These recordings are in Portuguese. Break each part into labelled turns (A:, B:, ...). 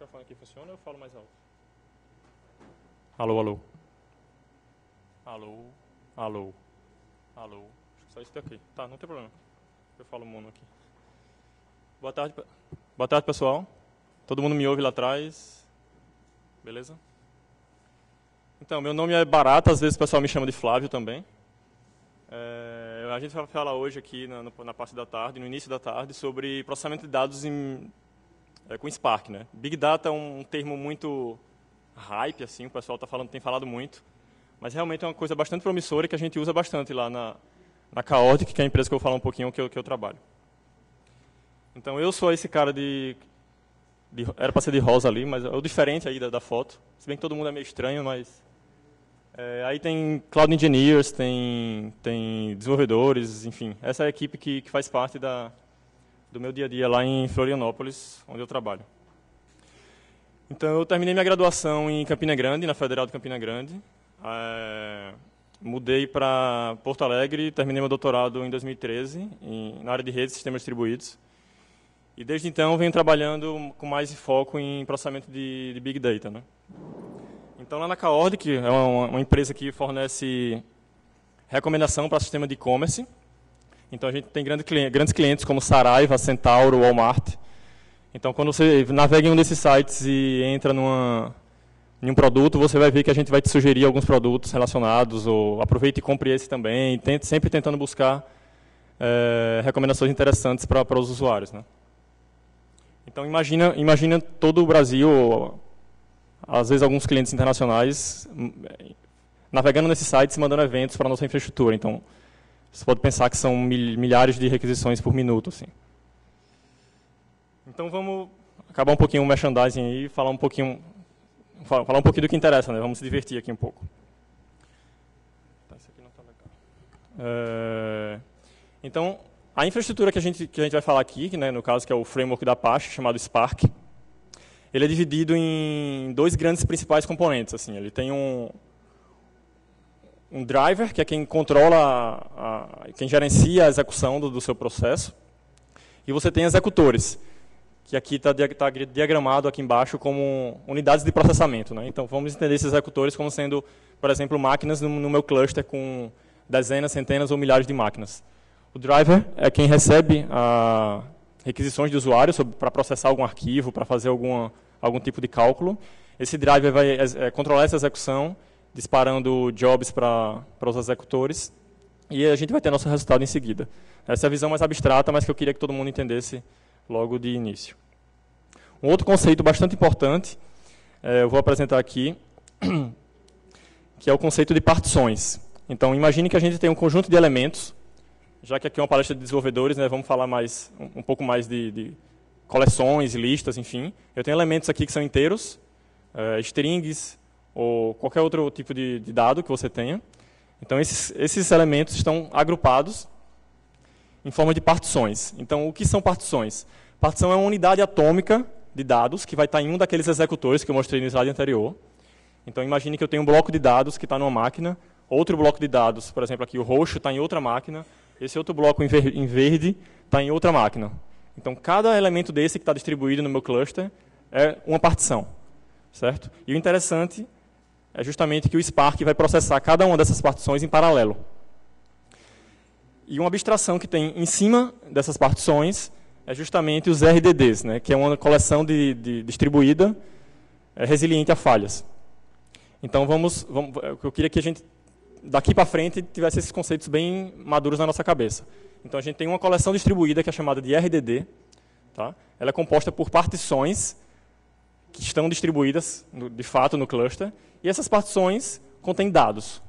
A: microfone aqui funciona ou eu falo mais alto? Alô, alô. Alô, alô, alô. Acho que só isso daqui. Tá, não tem problema. Eu falo mono aqui. Boa tarde, boa tarde, pessoal. Todo mundo me ouve lá atrás? Beleza? Então, meu nome é Barata, às vezes o pessoal me chama de Flávio também. É, a gente vai falar hoje aqui na, na, parte da tarde, no início da tarde, sobre processamento de dados em, é, com Spark. Né? Big Data é um termo muito hype, assim, o pessoal tá falando, tem falado muito, mas realmente é uma coisa bastante promissora que a gente usa bastante lá na, na Chaotic, que é a empresa que eu vou falar um pouquinho que eu, que eu trabalho. Então, eu sou esse cara de... de era para ser de rosa ali, mas é o diferente aí da, da foto. Se bem que todo mundo é meio estranho, mas é, aí tem Cloud Engineers, tem, tem desenvolvedores, enfim. Essa é a equipe que, que faz parte da, do meu dia a dia lá em Florianópolis, onde eu trabalho. Então, eu terminei minha graduação em Campina Grande, na Federal de Campina Grande. É, mudei para Porto Alegre, terminei meu doutorado em 2013, em, na área de redes e sistemas distribuídos. E desde então venho trabalhando com mais foco em processamento de, de Big Data. Né? Então, lá na Caord, que é uma, uma empresa que fornece recomendação para sistema de e-commerce. Então, a gente tem grande, grandes clientes como Saraiva, Centauro, Walmart. Então, quando você navega em um desses sites e entra numa, em um produto, você vai ver que a gente vai te sugerir alguns produtos relacionados, ou aproveite e compre esse também, tente, sempre tentando buscar é, recomendações interessantes para, os usuários. Né? Então, imagina, imagina todo o Brasil, às vezes alguns clientes internacionais hum, navegando nesses sites e mandando eventos para a nossa infraestrutura. Então, você pode pensar que são milhares de requisições por minuto. Assim. Então, vamos acabar um pouquinho o merchandising e falar um pouquinho, falar um pouquinho do que interessa. Né? Vamos se divertir aqui um pouco. Tá, legal. É... Então, a infraestrutura que a gente, que a gente vai falar aqui, né, no caso que é o framework da Apache, chamado Spark, ele é dividido em dois grandes principais componentes. Assim, ele tem um, um driver, que é quem controla, a, quem gerencia a execução do, do, seu processo, e você tem executores, que aqui está tá diagramado aqui embaixo como unidades de processamento. Né? Então, vamos entender esses executores como sendo, por exemplo, máquinas no, no meu cluster com dezenas, centenas ou milhares de máquinas. O driver é quem recebe a requisições de usuário para processar algum arquivo, para fazer alguma, algum tipo de cálculo. Esse driver vai é, controlar essa execução, disparando jobs para os executores, e a gente vai ter nosso resultado em seguida. Essa é a visão mais abstrata, mas que eu queria que todo mundo entendesse logo de início. Um outro conceito bastante importante, é, eu vou apresentar aqui, que é o conceito de partições. Então, imagine que a gente tem um conjunto de elementos, já que aqui é uma palestra de desenvolvedores, né, vamos falar mais um, pouco mais de, de, coleções, listas, enfim. Eu tenho elementos aqui que são inteiros, uh, strings ou qualquer outro tipo de, de, dado que você tenha. Então esses, esses elementos estão agrupados em forma de partições. Então o que são partições? Partição é uma unidade atômica de dados que vai estar em um daqueles executores que eu mostrei no slide anterior. Então imagine que eu tenho um bloco de dados que está numa máquina, outro bloco de dados, por exemplo aqui o roxo está em outra máquina, esse outro bloco em verde está em outra máquina. Então, cada elemento desse que está distribuído no meu cluster é uma partição, certo? E o interessante é justamente que o Spark vai processar cada uma dessas partições em paralelo. E uma abstração que tem em cima dessas partições é justamente os RDDs, né, que é uma coleção de, de distribuída é, resiliente a falhas. Então, vamos, vamos, eu queria que a gente daqui para frente tivesse esses conceitos bem maduros na nossa cabeça. Então a gente tem uma coleção distribuída que é chamada de RDD. Tá? Ela é composta por partições que estão distribuídas, de fato, no cluster. E essas partições contêm dados,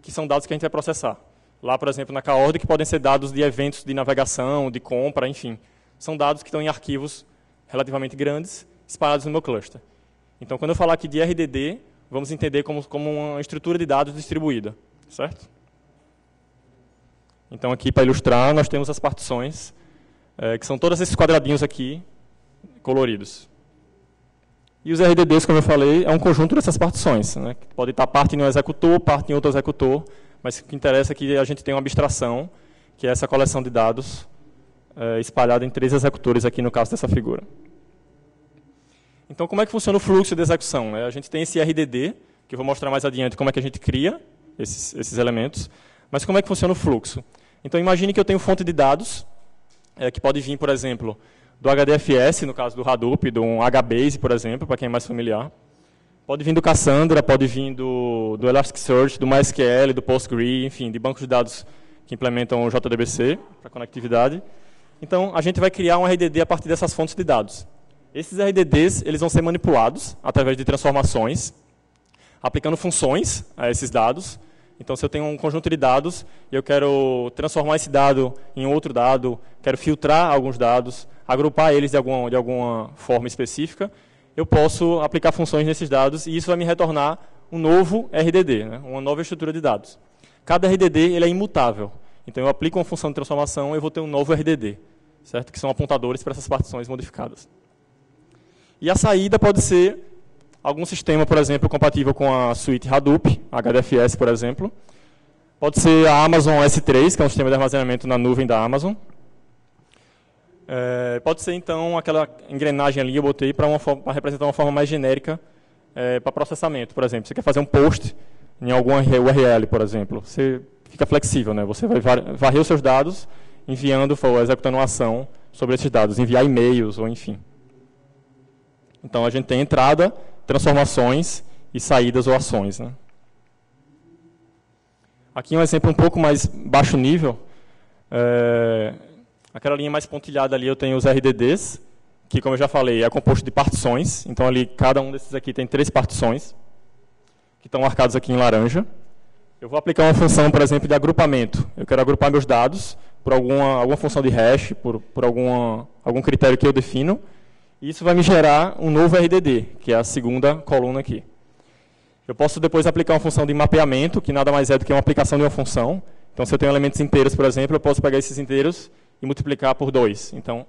A: que são dados que a gente vai processar. Lá, por exemplo, na Caord, que podem ser dados de eventos de navegação, de compra, enfim. São dados que estão em arquivos relativamente grandes, espalhados no meu cluster. Então, quando eu falar aqui de RDD, vamos entender como, como uma estrutura de dados distribuída, certo? Então, aqui, para ilustrar, nós temos as partições, é, que são todos esses quadradinhos aqui, coloridos. E os RDDs, como eu falei, é um conjunto dessas partições. Né? Pode estar parte em um executor, parte em outro executor, mas o que interessa é que a gente tem uma abstração, que é essa coleção de dados é, espalhada em três executores aqui no caso dessa figura. Então, como é que funciona o fluxo de execução? A gente tem esse RDD, que eu vou mostrar mais adiante como é que a gente cria esses, esses elementos, mas como é que funciona o fluxo? Então, imagine que eu tenho fonte de dados, é, que pode vir, por exemplo, do HDFS, no caso do Hadoop, do HBase, por exemplo, para quem é mais familiar. Pode vir do Cassandra, pode vir do, do Elasticsearch, do MySQL, do Postgre, enfim, de bancos de dados que implementam o JDBC para conectividade. Então, a gente vai criar um RDD a partir dessas fontes de dados. Esses RDDs eles vão ser manipulados através de transformações, aplicando funções a esses dados. Então, se eu tenho um conjunto de dados e eu quero transformar esse dado em outro dado, quero filtrar alguns dados, agrupar eles de alguma, de alguma forma específica, eu posso aplicar funções nesses dados e isso vai me retornar um novo RDD, né? uma nova estrutura de dados. Cada RDD ele é imutável. Então, eu aplico uma função de transformação eu vou ter um novo RDD, certo? que são apontadores para essas partições modificadas. E a saída pode ser algum sistema, por exemplo, compatível com a suíte Hadoop, HDFS, por exemplo. Pode ser a Amazon S3, que é um sistema de armazenamento na nuvem da Amazon. É, pode ser, então, aquela engrenagem ali, eu botei para representar uma forma mais genérica é, para processamento, por exemplo. Você quer fazer um post em alguma URL, por exemplo. Você fica flexível, né? Você vai varrer os seus dados, enviando, executando uma ação sobre esses dados, enviar e-mails ou enfim. Então a gente tem entrada, transformações e saídas ou ações. Né? Aqui um exemplo um pouco mais baixo nível. É, aquela linha mais pontilhada ali eu tenho os RDDs, que como eu já falei, é composto de partições. Então ali cada um desses aqui tem três partições, que estão marcados aqui em laranja. Eu vou aplicar uma função, por exemplo, de agrupamento. Eu quero agrupar meus dados por alguma, alguma função de hash, por, por alguma, algum critério que eu defino. Isso vai me gerar um novo RDD, que é a segunda coluna aqui. Eu posso depois aplicar uma função de mapeamento, que nada mais é do que uma aplicação de uma função. Então, se eu tenho elementos inteiros, por exemplo, eu posso pegar esses inteiros e multiplicar por 2. Então,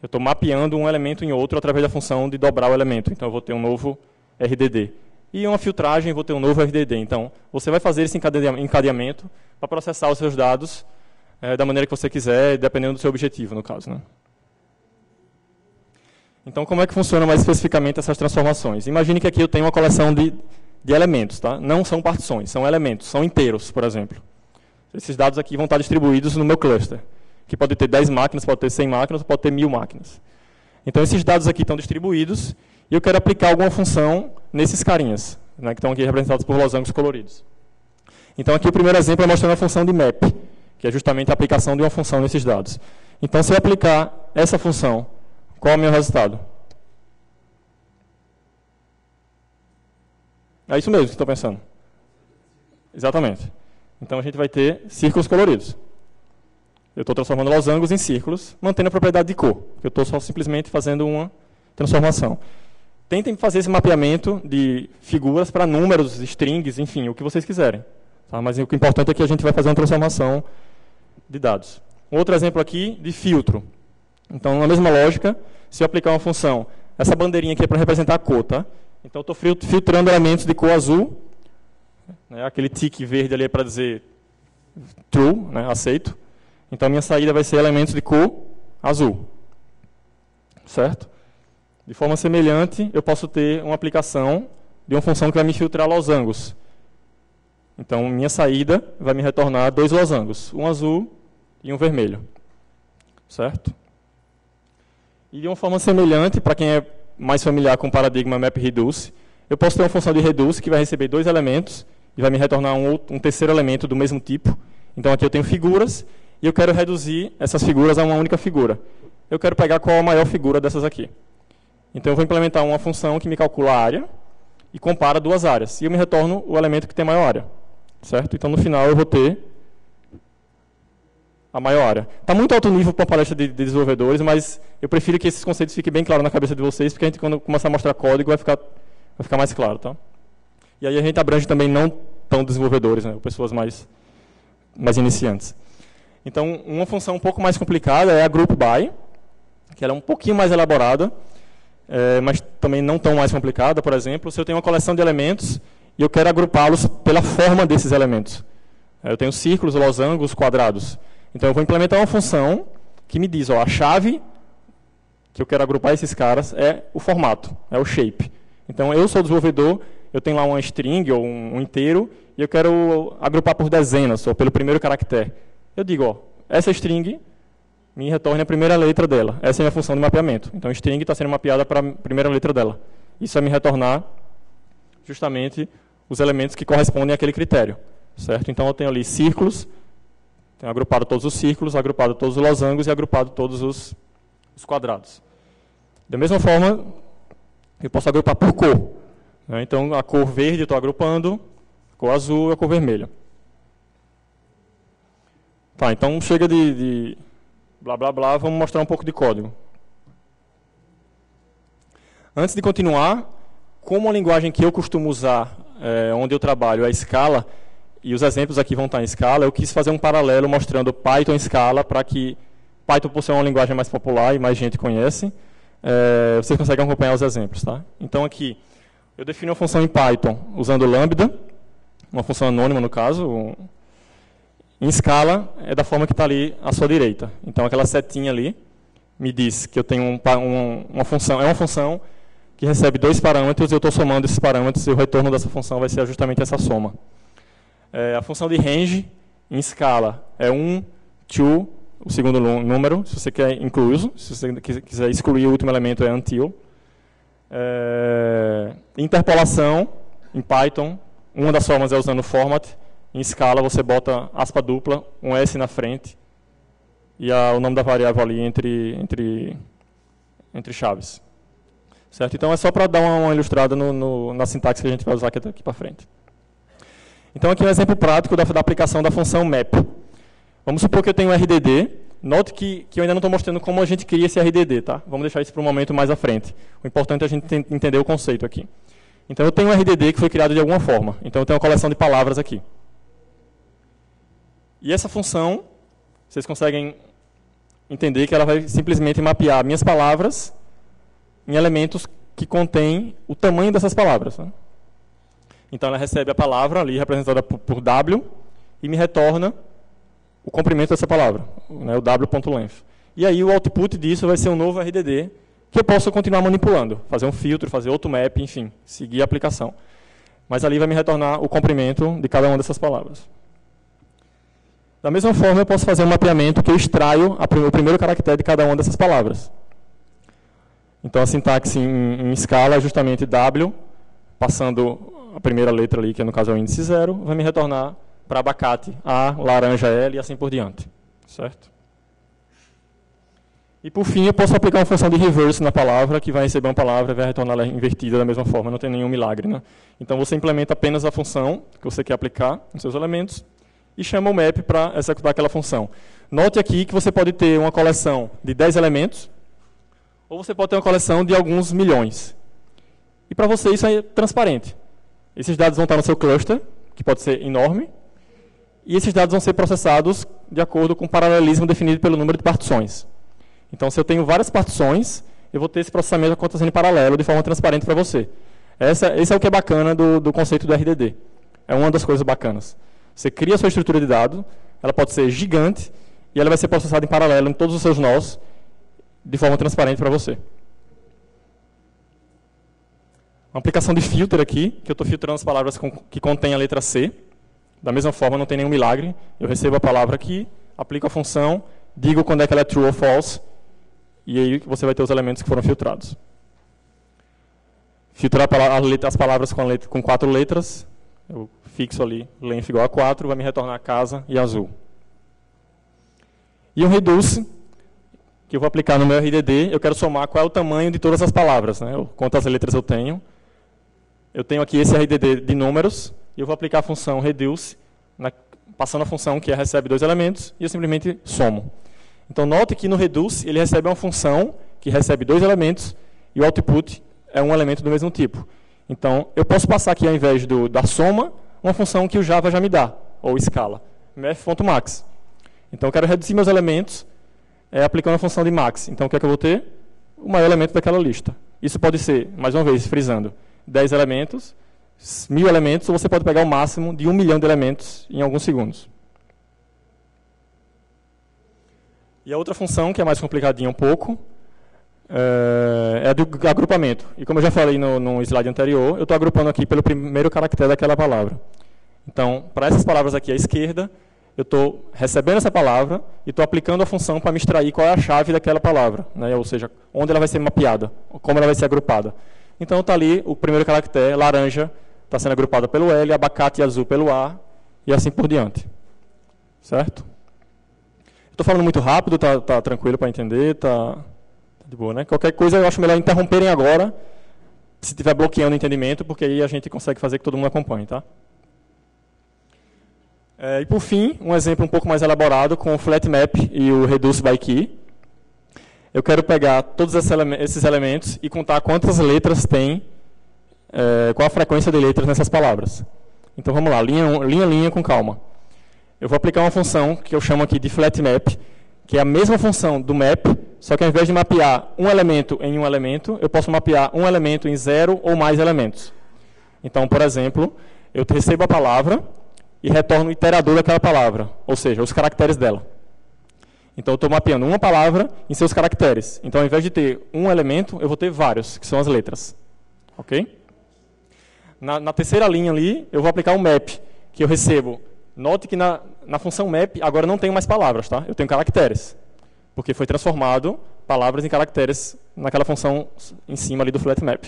A: eu estou mapeando um elemento em outro através da função de dobrar o elemento. Então, eu vou ter um novo RDD. E uma filtragem, vou ter um novo RDD. Então, você vai fazer esse encadeamento para processar os seus dados é, da maneira que você quiser, dependendo do seu objetivo, no caso. Né? Então, como é que funciona mais especificamente essas transformações? Imagine que aqui eu tenho uma coleção de, de elementos, tá? não são partições, são elementos, são inteiros, por exemplo. Esses dados aqui vão estar distribuídos no meu cluster, que pode ter 10 máquinas, pode ter 100 máquinas, pode ter 1000 máquinas. Então, esses dados aqui estão distribuídos e eu quero aplicar alguma função nesses carinhas, né, que estão aqui representados por losangos coloridos. Então, aqui o primeiro exemplo é mostrando a função de map, que é justamente a aplicação de uma função nesses dados. Então, se eu aplicar essa função qual é o meu resultado? É isso mesmo que estou pensando. Exatamente. Então a gente vai ter círculos coloridos. Eu estou transformando losangos em círculos, mantendo a propriedade de cor. Eu estou só simplesmente fazendo uma transformação. Tentem fazer esse mapeamento de figuras para números, strings, enfim, o que vocês quiserem. Tá? Mas o é importante é que a gente vai fazer uma transformação de dados. Um outro exemplo aqui de filtro. Então, na mesma lógica, se eu aplicar uma função, essa bandeirinha aqui é para representar a cor, tá? Então, estou filtrando elementos de cor azul, né, aquele tique verde ali é para dizer true, né, aceito. Então, minha saída vai ser elementos de cor azul. Certo? De forma semelhante, eu posso ter uma aplicação de uma função que vai me filtrar losangos. Então, minha saída vai me retornar dois losangos, um azul e um vermelho. Certo? E de uma forma semelhante, para quem é mais familiar com o paradigma MapReduce, eu posso ter uma função de reduce que vai receber dois elementos e vai me retornar um, outro, um terceiro elemento do mesmo tipo. Então aqui eu tenho figuras e eu quero reduzir essas figuras a uma única figura. Eu quero pegar qual a maior figura dessas aqui. Então eu vou implementar uma função que me calcula a área e compara duas áreas. E eu me retorno o elemento que tem maior área. Certo? Então no final eu vou ter a maior área. Está muito alto nível para uma palestra de, de, desenvolvedores, mas eu prefiro que esses conceitos fiquem bem claros na cabeça de vocês, porque a gente, quando começar a mostrar código, vai ficar, vai ficar mais claro. Tá? E aí a gente abrange também não tão desenvolvedores, né? pessoas mais, mais iniciantes. Então, uma função um pouco mais complicada é a group by, que ela é um pouquinho mais elaborada, é, mas também não tão mais complicada. Por exemplo, se eu tenho uma coleção de elementos e eu quero agrupá-los pela forma desses elementos. Eu tenho círculos, losangos, quadrados. Então eu vou implementar uma função que me diz, ó, a chave que eu quero agrupar esses caras é o formato, é o shape. Então, eu sou desenvolvedor, eu tenho lá uma string ou um inteiro, e eu quero agrupar por dezenas, ou pelo primeiro caractere. Eu digo, ó, essa string me retorne a primeira letra dela. Essa é a minha função de mapeamento. Então, string está sendo mapeada para a primeira letra dela. Isso vai me retornar justamente os elementos que correspondem àquele critério. Certo? Então, eu tenho ali círculos, tenho agrupado todos os círculos, agrupado todos os losangos e agrupado todos os, os quadrados. Da mesma forma, eu posso agrupar por cor. Né? Então, a cor verde eu estou agrupando, a cor azul e a cor vermelha. Tá, então chega de, de blá blá blá, vamos mostrar um pouco de código. Antes de continuar, como a linguagem que eu costumo usar, é, onde eu trabalho, é Scala, e os exemplos aqui vão estar em Scala, eu quis fazer um paralelo mostrando Python e Scala para que Python, por ser uma linguagem mais popular e mais gente conhece, é, vocês conseguem acompanhar os exemplos. Tá? Então, aqui, eu defino uma função em Python usando lambda, uma função anônima no caso. Em Scala, é da forma que está ali à sua direita. Então, aquela setinha ali me diz que eu tenho um, um, uma função, é uma função que recebe dois parâmetros, e eu estou somando esses parâmetros, e o retorno dessa função vai ser justamente essa soma. É, a função de range, em escala, é 1, 2, o segundo número, se você quer incluso, se você quiser excluir o último elemento é until. É, interpolação, em Python, uma das formas é usando format, em escala você bota aspa dupla, um S na frente, e a, o nome da variável ali entre, entre, entre chaves. Certo? Então é só para dar uma, uma ilustrada no, no, na sintaxe que a gente vai usar aqui, para frente. Então aqui é um exemplo prático da, da, aplicação da função map. Vamos supor que eu tenho um RDD. Note que, que eu ainda não estou mostrando como a gente cria esse RDD. Tá? Vamos deixar isso para um momento mais à frente. O importante é a gente entender o conceito aqui. Então eu tenho um RDD que foi criado de alguma forma. Então eu tenho uma coleção de palavras aqui. E essa função, vocês conseguem entender que ela vai simplesmente mapear minhas palavras em elementos que contêm o tamanho dessas palavras. Né? Então ela recebe a palavra ali representada por, W e me retorna o comprimento dessa palavra, né, o w.length. E aí o output disso vai ser um novo RDD que eu posso continuar manipulando, fazer um filtro, fazer outro map, enfim, seguir a aplicação. Mas ali vai me retornar o comprimento de cada uma dessas palavras. Da mesma forma, eu posso fazer um mapeamento que eu extraio o primeiro caractere de cada uma dessas palavras. Então a sintaxe em, em escala é justamente W, passando a primeira letra ali, que no caso é o índice zero, vai me retornar para abacate A, laranja L e assim por diante. Certo? E por fim, eu posso aplicar uma função de reverse na palavra, que vai receber uma palavra e vai retornar ela invertida da mesma forma, não tem nenhum milagre. Né? Então você implementa apenas a função que você quer aplicar nos seus elementos e chama o map para executar aquela função. Note aqui que você pode ter uma coleção de 10 elementos, ou você pode ter uma coleção de alguns milhões. E para você isso é transparente. Esses dados vão estar no seu cluster, que pode ser enorme, e esses dados vão ser processados de acordo com o paralelismo definido pelo número de partições. Então, se eu tenho várias partições, eu vou ter esse processamento acontecendo em paralelo, de forma transparente para você. Essa, esse é o que é bacana do, do conceito do RDD. É uma das coisas bacanas. Você cria a sua estrutura de dados, ela pode ser gigante, e ela vai ser processada em paralelo em todos os seus nós, de forma transparente para você. Uma aplicação de filtro aqui, que eu estou filtrando as palavras com, que contêm a letra C. Da mesma forma, não tem nenhum milagre. Eu recebo a palavra aqui, aplico a função, digo quando é que ela é true ou false, e aí você vai ter os elementos que foram filtrados. Filtrar as palavras com, letra, com quatro letras, eu fixo ali length igual a 4, vai me retornar casa e azul. E um reduce, que eu vou aplicar no meu RDD, eu quero somar qual é o tamanho de todas as palavras, né? quantas letras eu tenho. Eu tenho aqui esse RDD de números, e eu vou aplicar a função reduce, na, passando a função que é recebe dois elementos, e eu simplesmente somo. Então, note que no reduce, ele recebe uma função que recebe dois elementos, e o output é um elemento do mesmo tipo. Então, eu posso passar aqui, ao invés do, da soma, uma função que o Java já me dá, ou escala, math.max. Então, eu quero reduzir meus elementos é, aplicando a função de max. Então, o que é que eu vou ter? O maior elemento daquela lista. Isso pode ser, mais uma vez, frisando, 10 elementos, mil elementos, ou você pode pegar o máximo de um milhão de elementos em alguns segundos. E a outra função, que é mais complicadinha um pouco, é, é do agrupamento. E como eu já falei no, no slide anterior, eu estou agrupando aqui pelo primeiro caractere daquela palavra. Então, para essas palavras aqui à esquerda, eu estou recebendo essa palavra e estou aplicando a função para me extrair qual é a chave daquela palavra, né? ou seja, onde ela vai ser mapeada, como ela vai ser agrupada. Então está ali o primeiro caractere, laranja, está sendo agrupada pelo L, abacate azul pelo A, e assim por diante. Certo? Estou falando muito rápido, está tá tranquilo para entender, está tá de boa, né? Qualquer coisa eu acho melhor interromperem agora, se estiver bloqueando o entendimento, porque aí a gente consegue fazer que todo mundo acompanhe, tá? É, e por fim, um exemplo um pouco mais elaborado com o flat map e o reduce by key. Eu quero pegar todos esses elementos e contar quantas letras tem, é, qual a frequência de letras nessas palavras. Então vamos lá, linha, linha, linha com calma. Eu vou aplicar uma função que eu chamo aqui de flat map, que é a mesma função do map, só que ao invés de mapear um elemento em um elemento, eu posso mapear um elemento em zero ou mais elementos. Então, por exemplo, eu recebo a palavra, e retorno o iterador daquela palavra, ou seja, os caracteres dela. Então, eu estou mapeando uma palavra em seus caracteres. Então, ao invés de ter um elemento, eu vou ter vários, que são as letras. Ok? Na, na terceira linha ali, eu vou aplicar o map, que eu recebo. Note que na, na função map, agora não tenho mais palavras, tá? Eu tenho caracteres. Porque foi transformado palavras em caracteres naquela função em cima ali do flat map.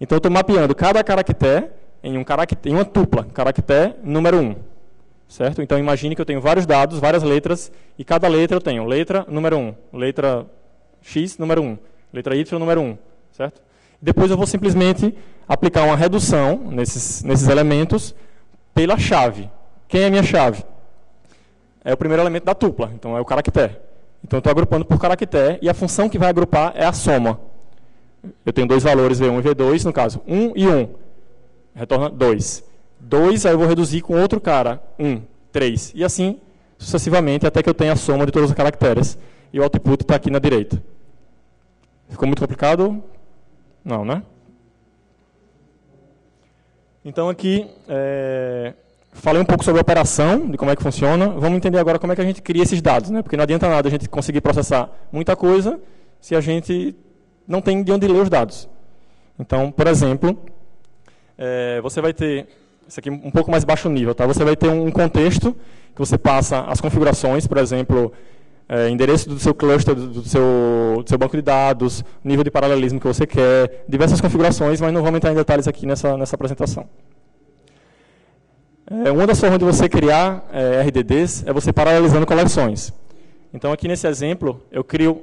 A: Então, eu estou mapeando cada caractere em, um caractere, em uma tupla, caractere número 1. Certo? Então imagine que eu tenho vários dados, várias letras, e cada letra eu tenho letra número 1, letra X número 1, letra Y número 1. Certo? Depois eu vou simplesmente aplicar uma redução nesses, nesses elementos pela chave. Quem é a minha chave? É o primeiro elemento da tupla, então é o caractere. Então estou agrupando por caractere, e a função que vai agrupar é a soma. Eu tenho dois valores, V1 e V2, no caso, 1 e 1 retorna 2. 2, aí eu vou reduzir com outro cara, 1, um, 3. E assim sucessivamente, até que eu tenha a soma de todos os caracteres. E o output está aqui na direita. Ficou muito complicado? Não, né? Então aqui, é, falei um pouco sobre a operação, de como é que funciona. Vamos entender agora como é que a gente cria esses dados, né? Porque não adianta nada a gente conseguir processar muita coisa se a gente não tem de onde ler os dados. Então, por exemplo, é, você vai ter, isso aqui um pouco mais baixo nível, tá? você vai ter um contexto que você passa as configurações, por exemplo, é, endereço do seu cluster, do seu, do seu banco de dados, nível de paralelismo que você quer, diversas configurações, mas não vamos entrar em detalhes aqui nessa, nessa apresentação. É, uma das formas de você criar é, RDDs é você paralelizando coleções. Então, aqui nesse exemplo, eu crio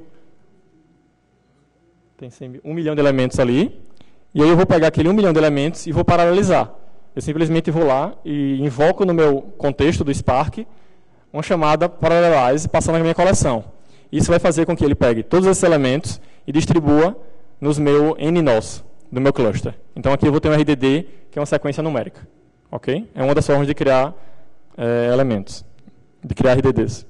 A: tem um milhão de elementos ali, e aí eu vou pegar aquele um milhão de elementos e vou paralelizar. Eu simplesmente vou lá e invoco no meu contexto do Spark uma chamada parallelize passando na minha coleção. Isso vai fazer com que ele pegue todos esses elementos e distribua nos meu NNOS do meu cluster. Então aqui eu vou ter um RDD, que é uma sequência numérica. Ok? É uma das formas de criar é, elementos, de criar RDDs.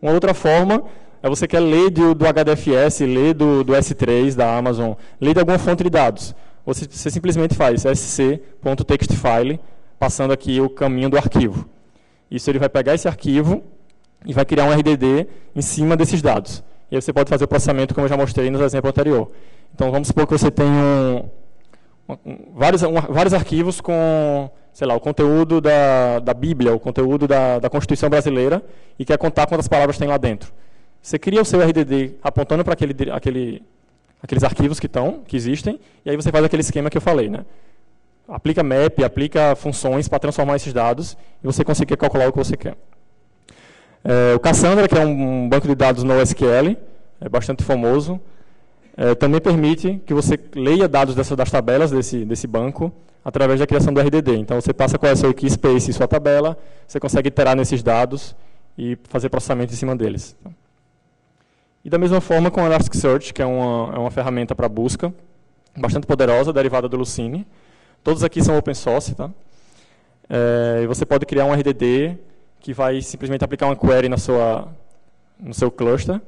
A: Uma outra forma é você quer ler do, do HDFS, ler do, do, S3 da Amazon, ler de alguma fonte de dados. Você, você simplesmente faz sc.txtfile, passando aqui o caminho do arquivo. Isso ele vai pegar esse arquivo e vai criar um RDD em cima desses dados. E aí você pode fazer o processamento, como eu já mostrei no exemplo anterior. Então, vamos supor que você tem um, vários, um, vários arquivos com, sei lá, o conteúdo da, da Bíblia, o conteúdo da, da Constituição Brasileira, e quer contar quantas palavras tem lá dentro. Você cria o seu RDD apontando para aquele, aquele, aqueles arquivos que estão, que existem, e aí você faz aquele esquema que eu falei, né? Aplica map, aplica funções para transformar esses dados e você conseguir calcular o que você quer. É, o Cassandra, que é um banco de dados no SQL, é bastante famoso, é, também permite que você leia dados dessa, das tabelas desse, desse banco através da criação do RDD. Então, você passa qual é o seu key space e sua tabela, você consegue iterar nesses dados e fazer processamento em cima deles. E da mesma forma com o Elasticsearch, que é uma, é uma ferramenta para busca, bastante poderosa, derivada do Lucene. Todos aqui são open source, tá? É, e você pode criar um RDD que vai simplesmente aplicar uma query na sua, no seu cluster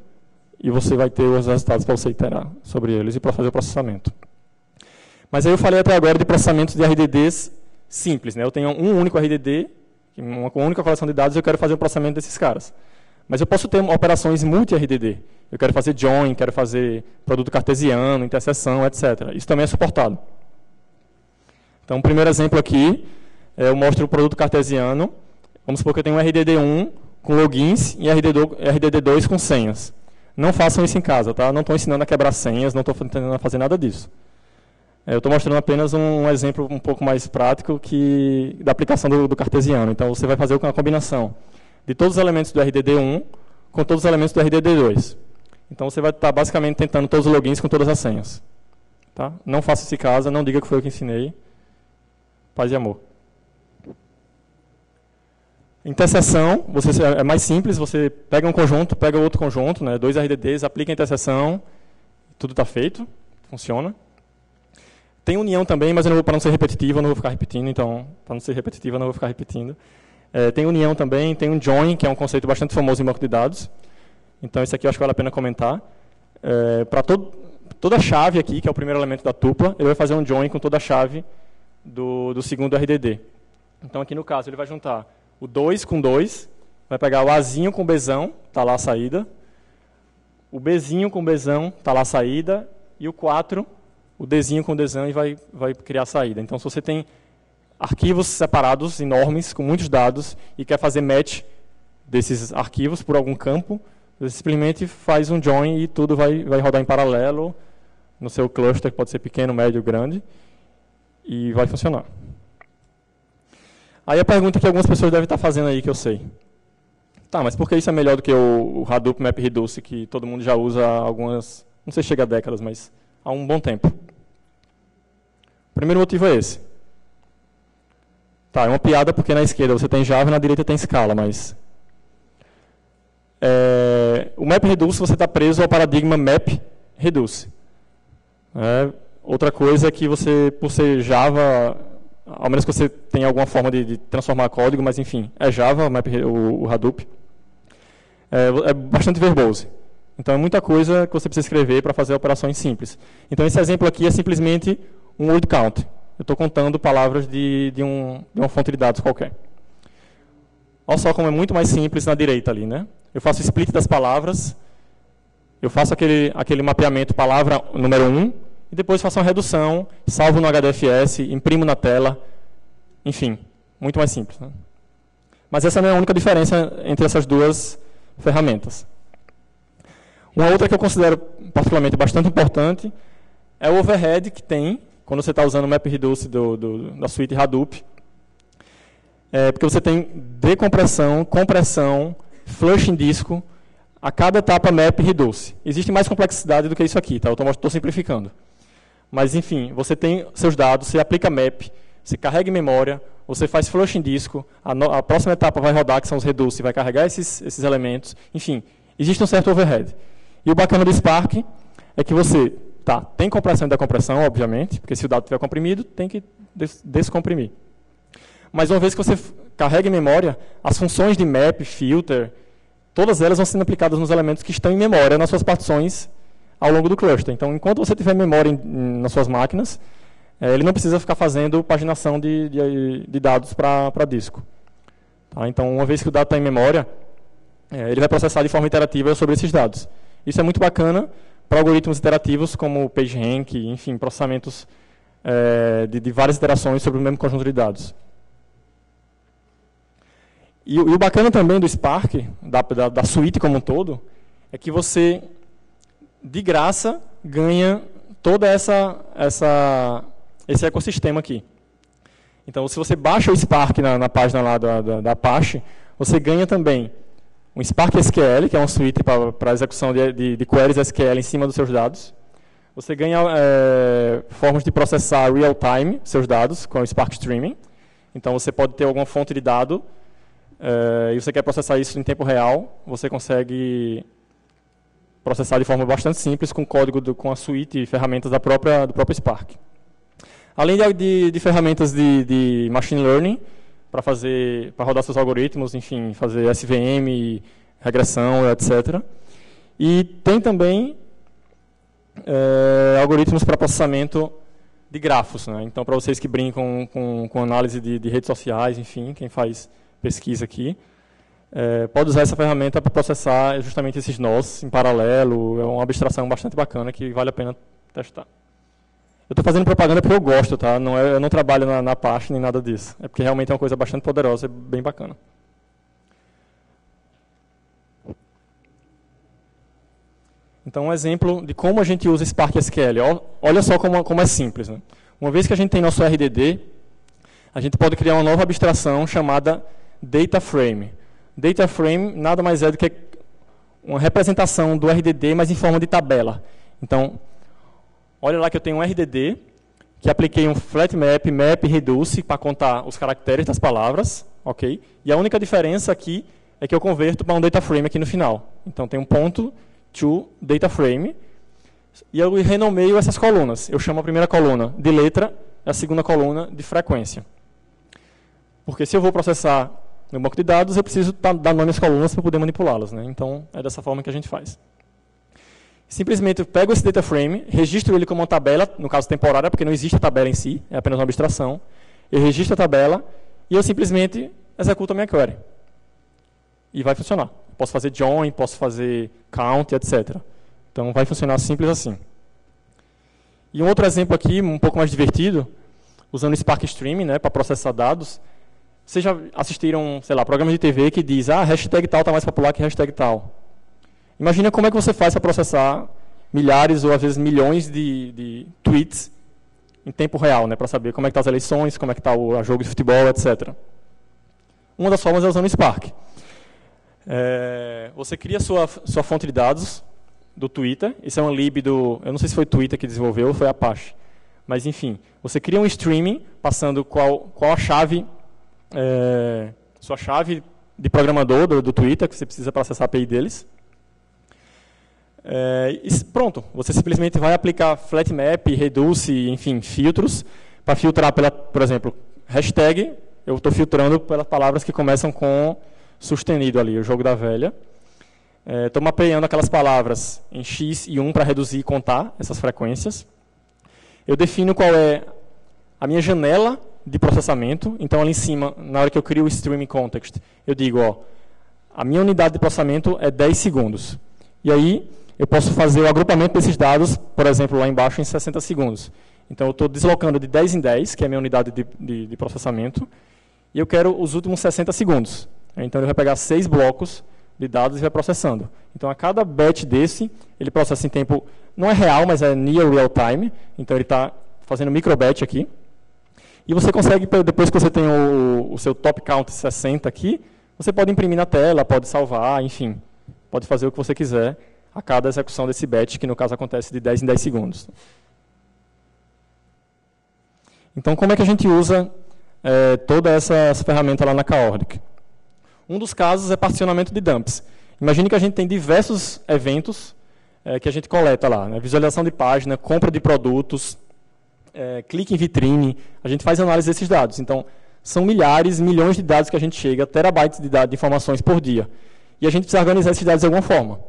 A: e você vai ter os resultados para você iterar sobre eles e para fazer o processamento. Mas aí eu falei até agora de processamento de RDDs simples. Né? Eu tenho um único RDD, uma única coleção de dados, e eu quero fazer o processamento desses caras. Mas eu posso ter operações multi-RDD. Eu quero fazer join, quero fazer produto cartesiano, interseção, etc. Isso também é suportado. Então, o primeiro exemplo aqui, é, eu mostro o produto cartesiano. Vamos supor que eu tenho um RDD1 com logins e RDD2 com senhas. Não façam isso em casa, tá? Não estou ensinando a quebrar senhas, não estou tentando fazer nada disso. É, eu estou mostrando apenas um, exemplo um pouco mais prático que, da aplicação do, do, cartesiano. Então, você vai fazer uma combinação de todos os elementos do RDD1 com todos os elementos do RDD2. Então, você vai estar tá basicamente tentando todos os logins com todas as senhas. Tá? Não faça isso em casa, não diga que foi eu que ensinei. Paz e amor. Interseção, você, é mais simples, você pega um conjunto, pega outro conjunto, né, dois RDDs, aplica a interseção, tudo está feito, funciona. Tem união também, mas eu não vou para não ser repetitivo, eu não vou ficar repetindo, então, para não ser repetitivo, eu não vou ficar repetindo. É, tem união também, tem um join, que é um conceito bastante famoso em banco de dados. Então, isso aqui eu acho que vale a pena comentar. É, para toda chave aqui, que é o primeiro elemento da tupla, ele vai fazer um join com toda a chave do, do segundo RDD. Então, aqui no caso, ele vai juntar o 2 com 2, vai pegar o Azinho com Bzão, está lá a saída, o Bzinho com Bzão, está lá a saída, e o 4 o Dzinho com Dzão e vai, vai criar a saída. Então, se você tem arquivos separados, enormes, com muitos dados, e quer fazer match desses arquivos por algum campo, você simplesmente faz um join e tudo vai, vai rodar em paralelo no seu cluster, que pode ser pequeno, médio, grande, e vai funcionar. Aí a pergunta que algumas pessoas devem estar fazendo aí, que eu sei. Tá, mas por que isso é melhor do que o, Hadoop MapReduce, que todo mundo já usa há algumas, não sei se chega a décadas, mas há um bom tempo? O primeiro motivo é esse. Tá, é uma piada porque na esquerda você tem Java e na direita tem Scala, mas... É, o MapReduce você está preso ao paradigma MapReduce. É, outra coisa é que você, por ser Java, ao menos que você tenha alguma forma de, de transformar código, mas enfim, é Java, o, o Hadoop. É, é bastante verbose. Então é muita coisa que você precisa escrever para fazer operações simples. Então esse exemplo aqui é simplesmente um word count. Eu estou contando palavras de, de, um, de uma fonte de dados qualquer. Olha só como é muito mais simples na direita ali. Né? Eu faço split das palavras, eu faço aquele, aquele mapeamento palavra número 1, e depois faço uma redução, salvo no HDFS, imprimo na tela, enfim, muito mais simples. Né? Mas essa não é a única diferença entre essas duas ferramentas. Uma outra que eu considero particularmente bastante importante é o overhead que tem quando você está usando o MapReduce do, do, da suite Hadoop. É, porque você tem decompressão, compressão, flush em disco, a cada etapa MapReduce. Existe mais complexidade do que isso aqui, tá? eu estou simplificando. Mas, enfim, você tem seus dados, você aplica map, você carrega em memória, você faz flush em disco, a, no, a próxima etapa vai rodar, que são os reduce, vai carregar esses, esses elementos. Enfim, existe um certo overhead. E o bacana do Spark é que você Tá, tem compressão e decompressão, obviamente, porque se o dado estiver comprimido, tem que des descomprimir. Mas uma vez que você carrega em memória, as funções de map, filter, todas elas vão sendo aplicadas nos elementos que estão em memória nas suas partições ao longo do cluster. Então, enquanto você tiver memória em, em, nas suas máquinas, é, ele não precisa ficar fazendo paginação de, de, de dados para disco. Tá? Então, uma vez que o dado está em memória, é, ele vai processar de forma iterativa sobre esses dados. Isso é muito bacana, para algoritmos iterativos como PageRank, enfim, processamentos é, de, de, várias iterações sobre o mesmo conjunto de dados. E, e o bacana também do Spark, da, da, da suite como um todo, é que você, de graça, ganha todo essa, essa, esse ecossistema aqui. Então, se você baixa o Spark na, na página lá da, da, da Apache, você ganha também um Spark SQL, que é uma suite para execução de, de, de, queries SQL em cima dos seus dados. Você ganha é, formas de processar real-time seus dados com o Spark Streaming. Então, você pode ter alguma fonte de dado é, e você quer processar isso em tempo real, você consegue processar de forma bastante simples com código do, com a suite e ferramentas da própria, do próprio Spark. Além de, de, de ferramentas de, de machine learning, para fazer, para rodar seus algoritmos, enfim, fazer SVM, regressão, etc. E tem também é, algoritmos para processamento de grafos. Né? Então, para vocês que brincam com, com análise de, de, redes sociais, enfim, quem faz pesquisa aqui, é, pode usar essa ferramenta para processar justamente esses nós em paralelo. É uma abstração bastante bacana que vale a pena testar. Eu estou fazendo propaganda porque eu gosto, tá? Não é, eu não trabalho na, na parte nem nada disso. É porque realmente é uma coisa bastante poderosa e bem bacana. Então, um exemplo de como a gente usa Spark SQL. Olha só como, como é simples. Né? Uma vez que a gente tem nosso RDD, a gente pode criar uma nova abstração chamada Data Frame. Data Frame nada mais é do que uma representação do RDD, mas em forma de tabela. Então, olha lá que eu tenho um RDD, que apliquei um flat map, map, reduce, para contar os caracteres das palavras. ok? E a única diferença aqui é que eu converto para um data frame aqui no final. Então, tem um ponto to data frame, e eu renomeio essas colunas. Eu chamo a primeira coluna de letra a segunda coluna de frequência. Porque se eu vou processar no banco de dados, eu preciso dar nome às colunas para poder manipulá-las. Né? Então, é dessa forma que a gente faz. Simplesmente eu pego esse data frame, registro ele como uma tabela, no caso temporária, porque não existe a tabela em si, é apenas uma abstração. Eu registro a tabela e eu simplesmente executo a minha query. E vai funcionar. Posso fazer join, posso fazer count, etc. Então vai funcionar simples assim. E um outro exemplo aqui, um pouco mais divertido, usando Spark Streaming né, para processar dados. Vocês já assistiram, sei lá, programas de TV que diz, ah, hashtag tal está mais popular que hashtag tal. Imagina como é que você faz para processar milhares ou às vezes milhões de, de tweets em tempo real, né, para saber como é que estão tá as eleições, como é que está o jogo de futebol, etc. Uma das formas é usando Spark. É, você cria sua sua fonte de dados do Twitter. Isso é um lib do, eu não sei se foi o Twitter que desenvolveu ou foi a Apache. Mas enfim, você cria um streaming passando qual qual a chave é, sua chave de programador do, do, Twitter que você precisa para acessar a API deles. É, e pronto, você simplesmente vai aplicar flatmap, reduce, enfim, filtros para filtrar pela, por exemplo, hashtag. Eu estou filtrando pelas palavras que começam com sustenido ali, o jogo da velha. Estou é, mapeando aquelas palavras em x e 1 para reduzir e contar essas frequências. Eu defino qual é a minha janela de processamento. Então, ali em cima, na hora que eu crio o streaming context, eu digo, ó, a minha unidade de processamento é 10 segundos. E aí, eu posso fazer o agrupamento desses dados, por exemplo, lá embaixo, em 60 segundos. Então, eu estou deslocando de 10 em 10, que é a minha unidade de, de, de processamento, e eu quero os últimos 60 segundos. Então ele vai pegar seis blocos de dados e vai processando. Então a cada batch desse, ele processa em tempo, não é real, mas é near real time. Então ele está fazendo micro batch aqui. E você consegue, depois que você tem o, o seu top count 60 aqui, você pode imprimir na tela, pode salvar, enfim. Pode fazer o que você quiser a cada execução desse batch, que no caso acontece de 10 em 10 segundos. Então, como é que a gente usa é, toda essa, essa ferramenta lá na Chaotic? Um dos casos é particionamento de dumps. Imagine que a gente tem diversos eventos é, que a gente coleta lá, né? visualização de página, compra de produtos, é, clique em vitrine, a gente faz análise desses dados. Então, são milhares, milhões de dados que a gente chega, terabytes de dados, de informações por dia. E a gente precisa organizar esses dados de alguma forma.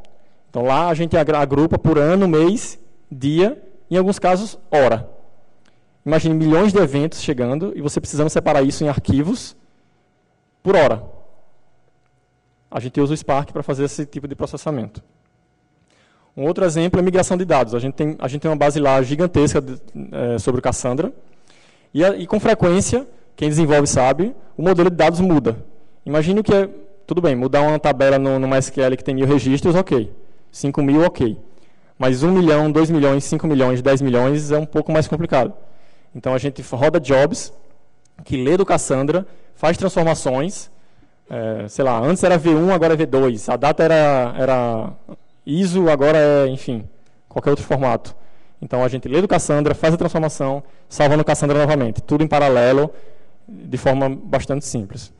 A: Então, lá a gente agrupa por ano, mês, dia, em alguns casos, hora. Imagine milhões de eventos chegando e você precisando separar isso em arquivos por hora a gente usa o Spark para fazer esse tipo de processamento. Um outro exemplo é migração de dados. A gente tem, a gente tem uma base lá gigantesca de, é, sobre o Cassandra. E, a, e, com frequência, quem desenvolve sabe, o modelo de dados muda. Imagine que é, tudo bem, mudar uma tabela no, no MySQL que tem mil registros, ok. 5 mil, ok. Mas 1 milhão, 2 milhões, 5 milhões, 10 milhões é um pouco mais complicado. Então a gente roda jobs que lê do Cassandra, faz transformações é, sei lá, antes era V1, agora é V2. A data era, era ISO, agora é, enfim, qualquer outro formato. Então a gente lê do Cassandra, faz a transformação, salva no Cassandra novamente. Tudo em paralelo, de forma bastante simples.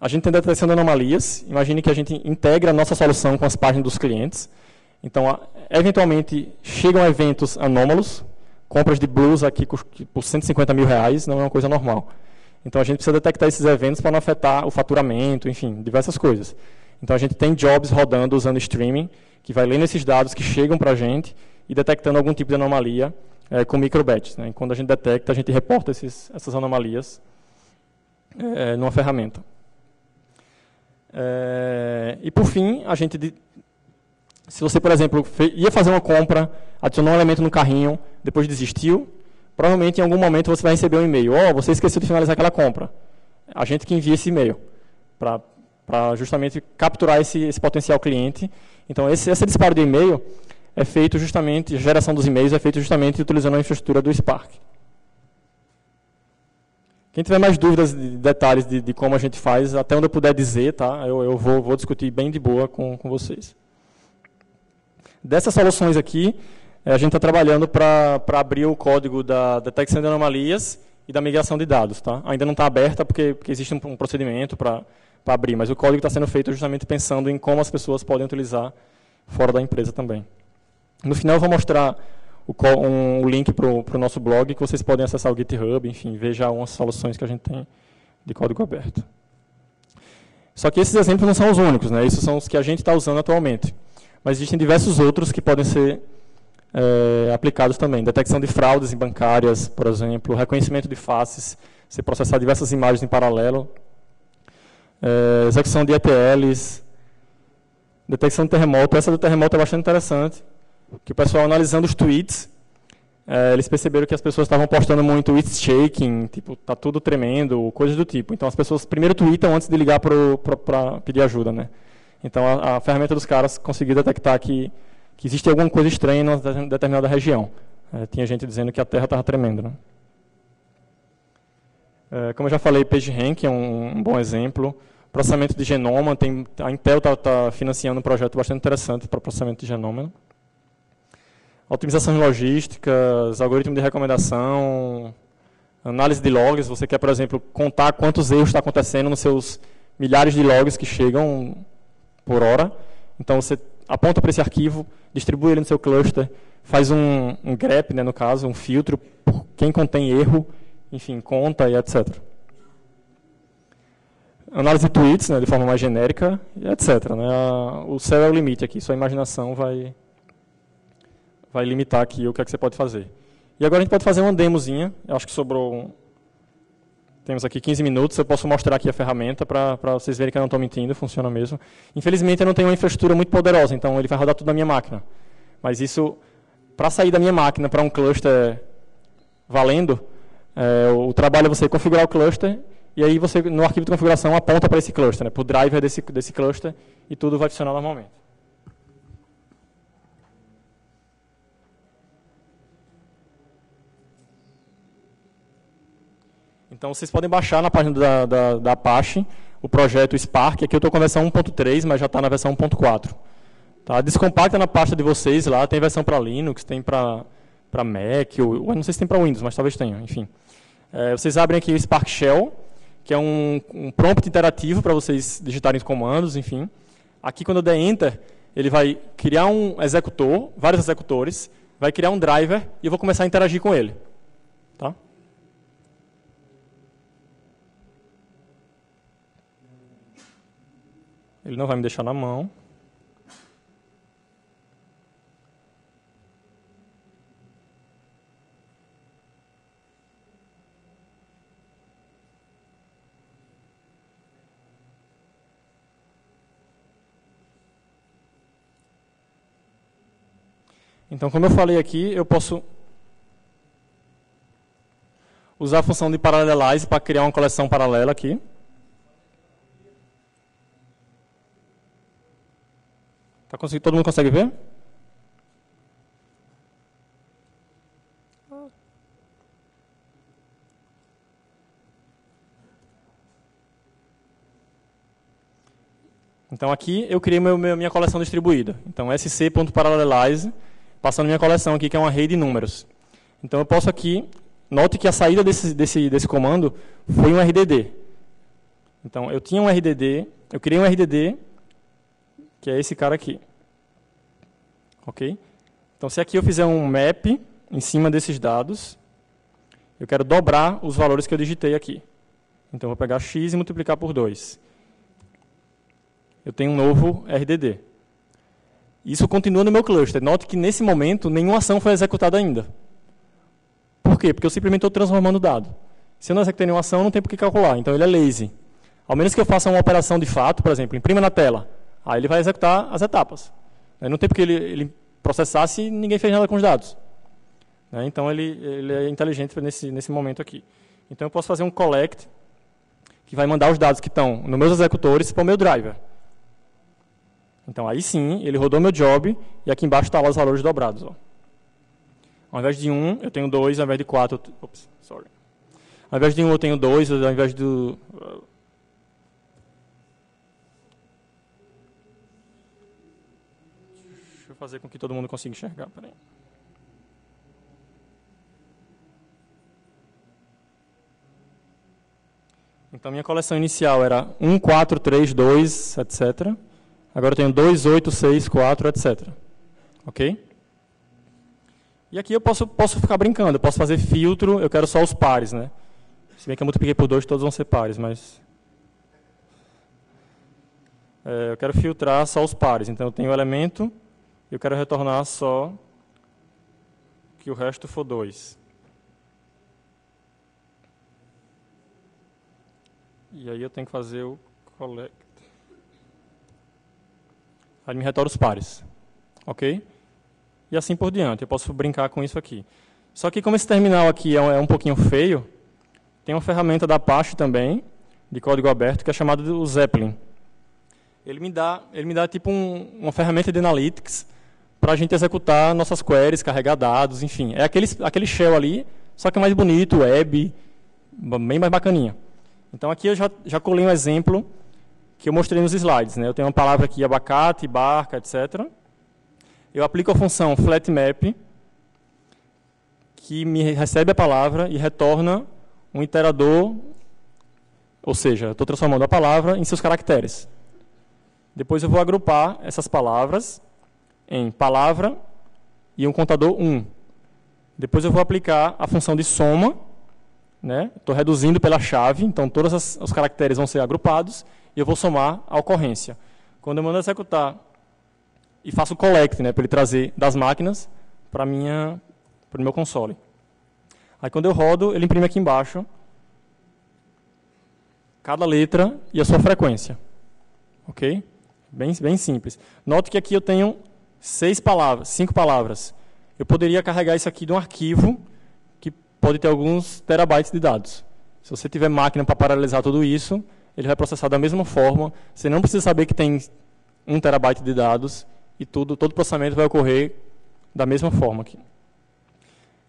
A: A gente tem detecção de anomalias. Imagine que a gente integra a nossa solução com as páginas dos clientes. Então, eventualmente, chegam eventos anômalos. Compras de blues aqui por 150 mil reais não é uma coisa normal. Então a gente precisa detectar esses eventos para não afetar o faturamento, enfim, diversas coisas. Então a gente tem jobs rodando usando streaming, que vai lendo esses dados que chegam para a gente e detectando algum tipo de anomalia é, com microbatches. Né? E quando a gente detecta, a gente reporta esses, essas anomalias é, numa ferramenta. É, e por fim, a gente, se você, por exemplo, ia fazer uma compra, adicionou um elemento no carrinho, depois desistiu, provavelmente em algum momento você vai receber um e-mail. Oh, você esqueceu de finalizar aquela compra. A gente que envia esse e-mail para justamente capturar esse, esse, potencial cliente. Então, esse, esse disparo de e-mail é feito justamente, a geração dos e-mails é feito justamente utilizando a infraestrutura do Spark. Quem tiver mais dúvidas de detalhes de, de, como a gente faz, até onde eu puder dizer, tá? eu, eu vou, vou, discutir bem de boa com, com vocês. Dessas soluções aqui, eh, a gente está trabalhando para abrir o código da detecção de anomalias e da migração de dados. Tá? Ainda não está aberta porque, porque, existe um, um procedimento para abrir, mas o código está sendo feito justamente pensando em como as pessoas podem utilizar fora da empresa também. No final eu vou mostrar o, um, link para o nosso blog, que vocês podem acessar o GitHub, enfim, ver já algumas soluções que a gente tem de código aberto. Só que esses exemplos não são os únicos, né? esses são os que a gente está usando atualmente. Mas existem diversos outros que podem ser é, aplicados também. Detecção de fraudes em bancárias, por exemplo, reconhecimento de faces, você processar diversas imagens em paralelo, é, execução de ETLs, detecção de terremoto. Essa do terremoto é bastante interessante, que o pessoal analisando os tweets, é, eles perceberam que as pessoas estavam postando muito it's shaking, tipo, tá tudo tremendo, coisas do tipo. Então as pessoas primeiro tweetam antes de ligar para pedir ajuda, né? Então a, a, ferramenta dos caras conseguiu detectar que, que existe alguma coisa estranha em uma determinada região. É, tinha gente dizendo que a Terra estava tremendo, né? É, como eu já falei, PageRank é um, um bom exemplo. Processamento de genoma, tem, a Intel está tá financiando um projeto bastante interessante para processamento de genoma. Otimização de logísticas, algoritmo de recomendação, análise de logs. Você quer, por exemplo, contar quantos erros está acontecendo nos seus milhares de logs que chegam por hora. Então, você aponta para esse arquivo, distribui ele no seu cluster, faz um, um grep, né, no caso, um filtro por quem contém erro, enfim, conta e etc. Análise de tweets, né, de forma mais genérica, etc. Né, o céu é o limite aqui, sua imaginação vai vai limitar aqui o que é que você pode fazer. E agora a gente pode fazer uma demozinha. Eu acho que sobrou. Um... Temos aqui 15 minutos. Eu posso mostrar aqui a ferramenta para vocês verem que eu não estou mentindo, funciona mesmo. Infelizmente eu não tenho uma infraestrutura muito poderosa, então ele vai rodar tudo na minha máquina. Mas isso, para sair da minha máquina para um cluster valendo, é, o trabalho é você configurar o cluster e aí você, no arquivo de configuração, aponta para esse cluster, né, para o driver desse, desse cluster e tudo vai funcionar normalmente. Então vocês podem baixar na página da, da, da Apache o projeto Spark. Aqui eu estou com a versão 1.3, mas já está na versão 1.4. Tá? Descompacta na pasta de vocês lá, tem versão para Linux, tem para Mac, ou, não sei se tem para Windows, mas talvez tenha, enfim. É, vocês abrem aqui o Spark Shell, que é um, um prompt interativo para vocês digitarem os comandos, enfim. Aqui quando eu der Enter, ele vai criar um executor, vários executores, vai criar um driver e eu vou começar a interagir com ele. Tá? Ele não vai me deixar na mão. Então, como eu falei aqui, eu posso usar a função de parallelize para criar uma coleção paralela aqui. Tá conseguindo, todo mundo consegue ver? Então aqui eu criei meu, minha coleção distribuída. Então sc.parallelize, passando minha coleção aqui, que é uma rede de números. Então eu posso aqui, note que a saída desse, desse, desse comando foi um RDD. Então eu tinha um RDD, eu criei um RDD que é esse cara aqui. Ok? Então, se aqui eu fizer um map em cima desses dados, eu quero dobrar os valores que eu digitei aqui. Então, eu vou pegar x e multiplicar por 2. Eu tenho um novo RDD. Isso continua no meu cluster. Note que, nesse momento, nenhuma ação foi executada ainda. Por quê? Porque eu simplesmente estou transformando o dado. Se eu não executei nenhuma ação, não tem por que calcular. Então, ele é lazy. Ao menos que eu faça uma operação de fato, por exemplo, imprima na tela, aí ele vai executar as etapas. Não tem porque ele, ele processar se ninguém fez nada com os dados. Né? Então ele, ele é inteligente nesse, nesse momento aqui. Então eu posso fazer um collect que vai mandar os dados que estão nos meus executores para o meu driver. Então aí sim, ele rodou meu job e aqui embaixo está lá os valores dobrados. Ó. Ao invés de 1, um, eu tenho 2, ao invés de 4, ops, sorry. Ao invés de 1 um, eu tenho 2, ao invés do... Deixa eu fazer com que todo mundo consiga enxergar, peraí. Então, minha coleção inicial era 1, 4, 3, 2, etc. Agora eu tenho 2, 8, 6, 4, etc. Ok? E aqui eu posso, posso ficar brincando, eu posso fazer filtro, eu quero só os pares, né? Se bem que eu multipliquei por 2, todos vão ser pares, mas... É, eu quero filtrar só os pares, então eu tenho o elemento, eu quero retornar só que o resto for 2. E aí eu tenho que fazer o collect. Aí me retorna os pares. Ok? E assim por diante. Eu posso brincar com isso aqui. Só que como esse terminal aqui é um, é um pouquinho feio, tem uma ferramenta da Apache também, de código aberto, que é chamada do Zeppelin. Ele me dá, ele me dá tipo um, uma ferramenta de analytics para a gente executar nossas queries, carregar dados, enfim. É aquele, aquele shell ali, só que mais bonito, web, bem mais bacaninha. Então aqui eu já, já colei um exemplo que eu mostrei nos slides. Né? Eu tenho uma palavra aqui, abacate, barca, etc. Eu aplico a função flatMap, que me recebe a palavra e retorna um iterador, ou seja, estou transformando a palavra em seus caracteres. Depois eu vou agrupar essas palavras em palavra e um contador 1. Depois eu vou aplicar a função de soma, né? Estou reduzindo pela chave, então todos os caracteres vão ser agrupados eu vou somar a ocorrência. Quando eu mando executar e faço o collect, né, para ele trazer das máquinas para minha para o meu console. Aí quando eu rodo, ele imprime aqui embaixo cada letra e a sua frequência. Ok? Bem, bem simples. Note que aqui eu tenho seis palavras, cinco palavras. Eu poderia carregar isso aqui de um arquivo pode ter alguns terabytes de dados. Se você tiver máquina para paralelizar tudo isso, ele vai processar da mesma forma. Você não precisa saber que tem um terabyte de dados e tudo, todo o processamento vai ocorrer da mesma forma aqui.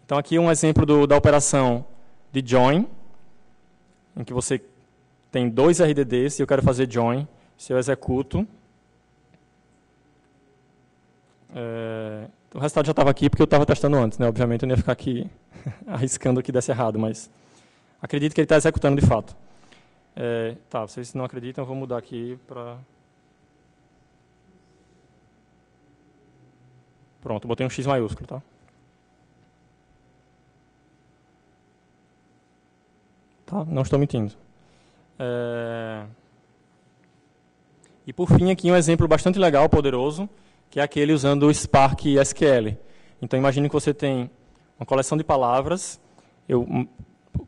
A: Então aqui um exemplo do, da operação de join, em que você tem dois RDDs e eu quero fazer join. Se eu executo, é, o resultado já estava aqui porque eu estava testando antes, né? Obviamente eu não ia ficar aqui arriscando que desse errado, mas acredito que ele está executando de fato. É, tá, vocês não acreditam, eu vou mudar aqui para... Pronto, botei um X maiúsculo, tá? Tá, não estou mentindo. É... E por fim aqui um exemplo bastante legal, poderoso, que é aquele usando o Spark SQL. Então imagine que você tem uma coleção de palavras.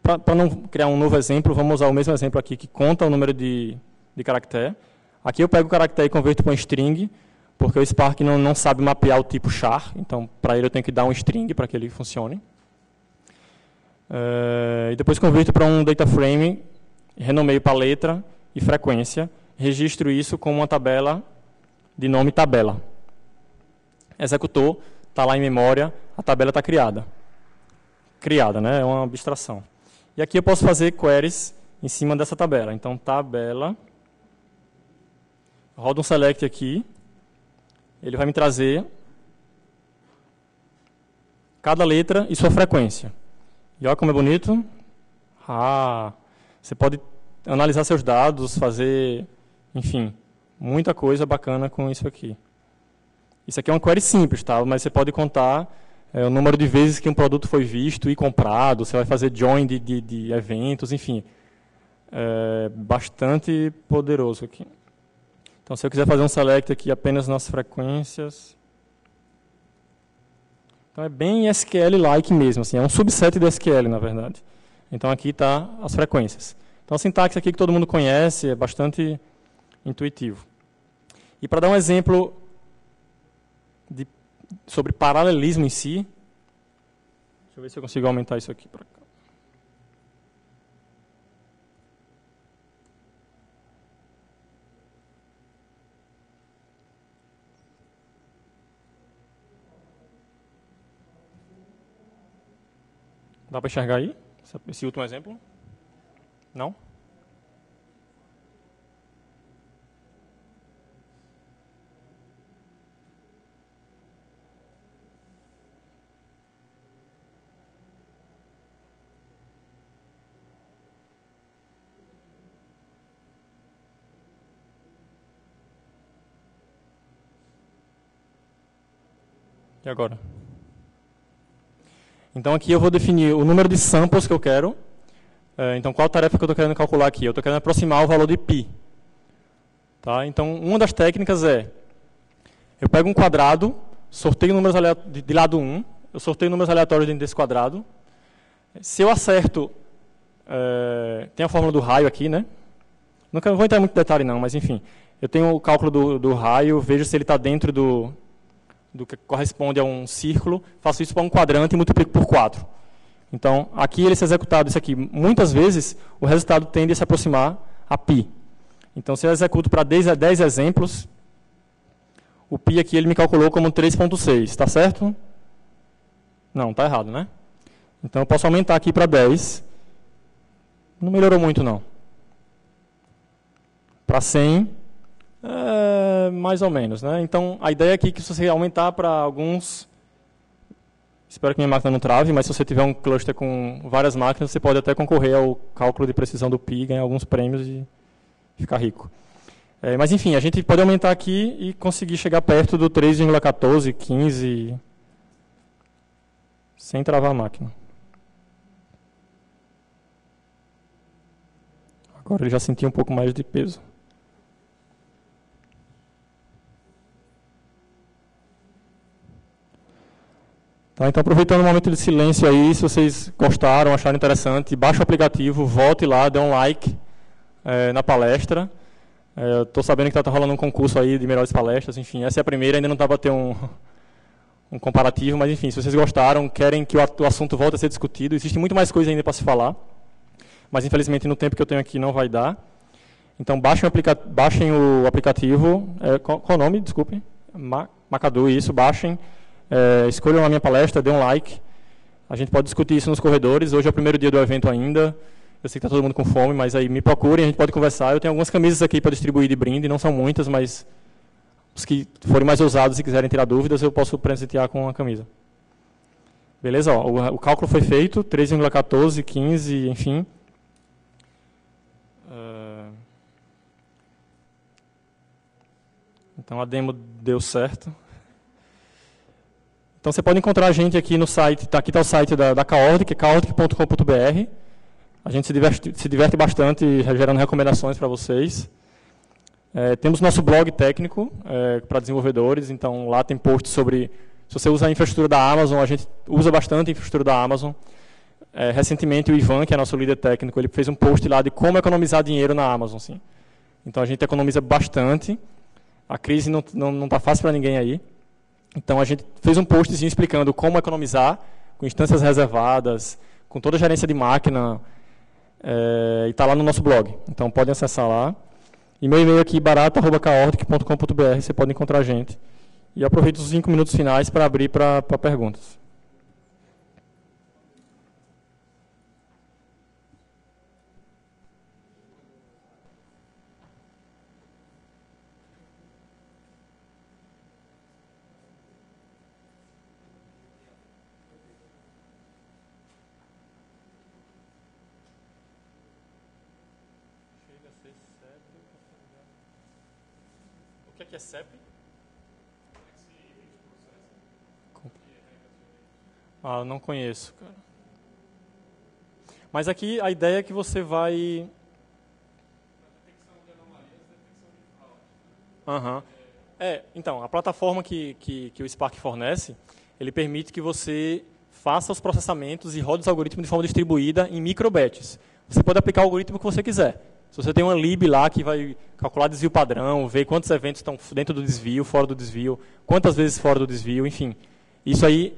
A: Para não criar um novo exemplo, vamos usar o mesmo exemplo aqui, que conta o número de, de caractere. Aqui eu pego o caractere e converto para um string, porque o Spark não, não sabe mapear o tipo char, então para ele eu tenho que dar um string para que ele funcione. É, e depois converto para um data frame, renomeio para letra e frequência, registro isso com uma tabela de nome tabela. Executou, está lá em memória, a tabela está criada criada, né? é uma abstração. E aqui eu posso fazer queries em cima dessa tabela. Então, tabela, roda um select aqui, ele vai me trazer cada letra e sua frequência. E olha como é bonito. Ah, você pode analisar seus dados, fazer, enfim, muita coisa bacana com isso aqui. Isso aqui é uma query simples, tá? mas você pode contar é, o número de vezes que um produto foi visto e comprado, você vai fazer join de, de, de eventos, enfim. É bastante poderoso aqui. Então, se eu quiser fazer um select aqui apenas nas frequências... Então, é bem SQL-like mesmo, assim, é um subset do SQL, na verdade. Então, aqui está as frequências. Então, a sintaxe aqui que todo mundo conhece, é bastante intuitivo. E para dar um exemplo de, sobre paralelismo em si, deixa eu ver se eu consigo aumentar isso aqui para cá. Dá para enxergar aí? Esse último exemplo? Não? E agora? Então aqui eu vou definir o número de samples que eu quero. É, então qual tarefa que eu estou querendo calcular aqui? Eu estou querendo aproximar o valor de π. Tá? Então uma das técnicas é, eu pego um quadrado, sorteio números de, lado 1, eu sorteio números aleatórios dentro desse quadrado. Se eu acerto, é, tem a fórmula do raio aqui, né? Não vou entrar em muito detalhe não, mas enfim. Eu tenho o cálculo do, do raio, vejo se ele está dentro do, do que corresponde a um círculo, faço isso para um quadrante e multiplico por 4. Então, aqui ele se executado isso aqui, muitas vezes o resultado tende a se aproximar a π. Então, se eu executo para 10, 10 exemplos, o π aqui ele me calculou como 3.6, está certo? Não, está errado, né? Então, eu posso aumentar aqui para 10. Não melhorou muito, não. Para 100, é, mais ou menos, né? Então, a ideia aqui é que se você aumentar para alguns... Espero que minha máquina não trave, mas se você tiver um cluster com várias máquinas, você pode até concorrer ao cálculo de precisão do pi, ganhar alguns prêmios e ficar rico. É, mas, enfim, a gente pode aumentar aqui e conseguir chegar perto do 3,14, 15, sem travar a máquina. Agora ele já sentiu um pouco mais de peso. Tá, então, aproveitando o momento de silêncio aí, se vocês gostaram, acharam interessante, baixe o aplicativo, volte lá, dê um like é, na palestra. É, Estou sabendo que está rolando um concurso aí de melhores palestras, enfim, essa é a primeira, ainda não para ter um, um comparativo, mas enfim, se vocês gostaram, querem que o, o assunto volte a ser discutido, existe muito mais coisa ainda para se falar, mas infelizmente no tempo que eu tenho aqui não vai dar. Então baixem o, aplica baixem o aplicativo, é, qual, qual, o nome? Desculpe. Macadu, isso, baixem. É, escolham a minha palestra, dê um like. A gente pode discutir isso nos corredores. Hoje é o primeiro dia do evento ainda. Eu sei que está todo mundo com fome, mas aí me procurem, a gente pode conversar. Eu tenho algumas camisas aqui para distribuir de brinde, não são muitas, mas os que forem mais ousados e quiserem tirar dúvidas, eu posso presentear com uma camisa. Beleza? Ó, o, o, cálculo foi feito, 3,14, 15, enfim. Uh, então a demo deu certo. Então você pode encontrar a gente aqui no site, tá, aqui está o site da, da Caordic, é caordic.com.br. A gente se diverte, se diverte bastante gerando recomendações para vocês. É, temos nosso blog técnico é, para desenvolvedores, então lá tem posts sobre. Se você usa a infraestrutura da Amazon, a gente usa bastante a infraestrutura da Amazon. É, recentemente o Ivan, que é nosso líder técnico, ele fez um post lá de como economizar dinheiro na Amazon. Sim. Então a gente economiza bastante. A crise não está não, não tá fácil para ninguém aí. Então a gente fez um postzinho explicando como economizar com instâncias reservadas, com toda a gerência de máquina, é, e está lá no nosso blog. Então podem acessar lá. E meu e-mail aqui, barato.caordic.com.br, você pode encontrar a gente. E aproveito os cinco minutos finais para abrir para perguntas. que é CEP? Ah, não conheço, cara. Mas aqui a ideia é que você vai. Uhum. É, então, a plataforma que, que, que o Spark fornece, ele permite que você faça os processamentos e rode os algoritmos de forma distribuída em microbatches. Você pode aplicar o algoritmo que você quiser. Se você tem uma lib lá que vai calcular desvio padrão, ver quantos eventos estão dentro do desvio, fora do desvio, quantas vezes fora do desvio, enfim. Isso aí,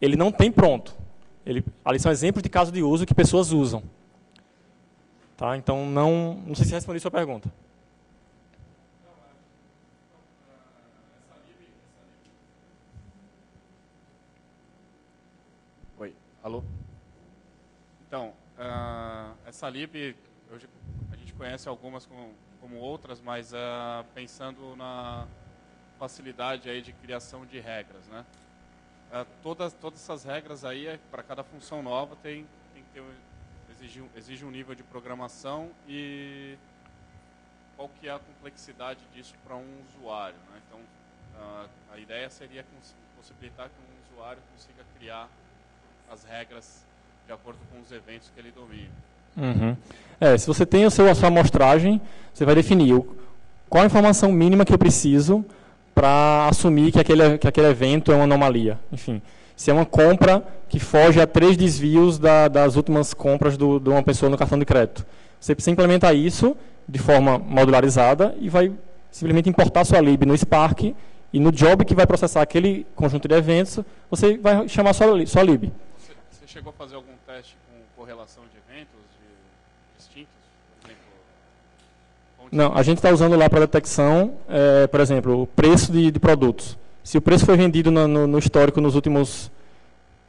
A: ele não tem pronto. Ele, ali são exemplos de caso de uso que pessoas usam. Tá? Então, não, não sei se respondi a sua pergunta.
B: Oi, alô? Então, uh, essa lib a gente conhece algumas como, como outras, mas uh, pensando na facilidade aí de criação de regras, né? Uh, todas, todas essas regras aí, é, para cada função nova, tem, tem que ter, exige, exige um nível de programação e qual que é a complexidade disso para um usuário, né? Então, uh, a ideia seria possibilitar que um usuário consiga criar as regras de acordo com os eventos que ele domina.
A: Uhum. É, se você tem a sua, a sua amostragem, você vai definir o, qual a informação mínima que eu preciso para assumir que aquele, que aquele evento é uma anomalia. Enfim, se é uma compra que foge a três desvios da, das últimas compras do, de uma pessoa no cartão de crédito. Você precisa implementar isso de forma modularizada e vai simplesmente importar sua lib no Spark e no job que vai processar aquele conjunto de eventos, você vai chamar sua, sua lib.
B: Você, você chegou a fazer algum teste com correlação de
A: Não, a gente está usando lá para detecção, é, por exemplo, o preço de, de, produtos. Se o preço foi vendido no, no, no, histórico nos últimos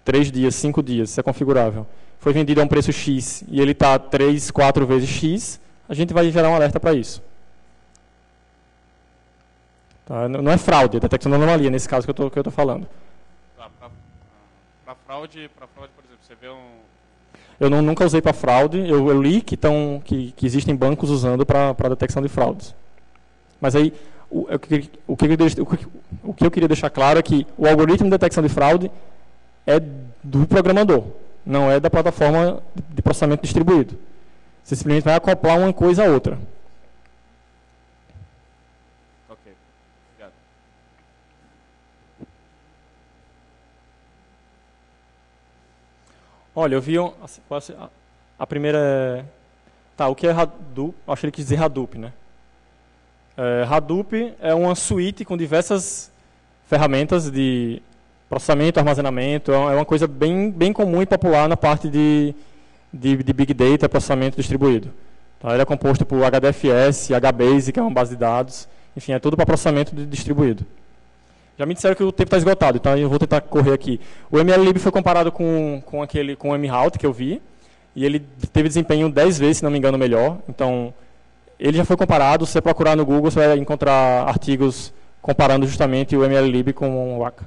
A: três dias, cinco dias, isso é configurável, foi vendido a um preço X e ele está três, quatro vezes X, a gente vai gerar um alerta para isso. Tá? Não é fraude, é detecção de anomalia, nesse caso que eu estou falando.
B: Para fraude, fraude, por exemplo, você vê um,
A: eu não, nunca usei para fraude, eu, eu, li que, tão, que, que existem bancos usando para detecção de fraudes. Mas aí, o, o, que, o, que eu, queria deixar claro é que o algoritmo de detecção de fraude é do programador, não é da plataforma de processamento distribuído. Você simplesmente vai acoplar uma coisa a outra. Olha, eu vi um, assim, a, primeira é, tá, o que é Hadoop? Acho que ele quis dizer Hadoop, né? É, Hadoop é uma suíte com diversas ferramentas de processamento, armazenamento, é uma coisa bem, bem comum e popular na parte de, de, de Big Data, processamento distribuído. Tá? Ele é composto por HDFS, HBase, que é uma base de dados, enfim, é tudo para processamento distribuído. Já me disseram que o tempo está esgotado, então eu vou tentar correr aqui. O MLlib foi comparado com, com, aquele, com o que eu vi, e ele teve desempenho 10 vezes, se não me engano, melhor. Então, ele já foi comparado. Se você procurar no Google, você vai encontrar artigos comparando justamente o MLlib com o Waka.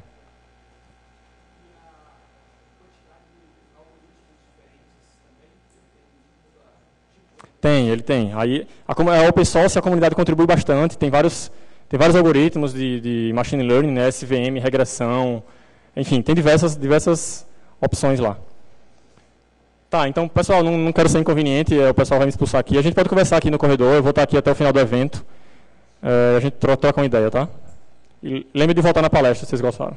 A: Tem, ele tem. Aí a, a open source, a comunidade contribui bastante, tem vários tem vários algoritmos de, de machine learning, né, SVM, regressão, enfim, tem diversas, diversas opções lá. Tá, então, pessoal, não, não quero ser inconveniente, é, o pessoal vai me expulsar aqui. A gente pode conversar aqui no corredor, eu vou estar aqui até o final do evento. É, a gente troca uma ideia, tá? E lembre de voltar na palestra, se vocês gostaram.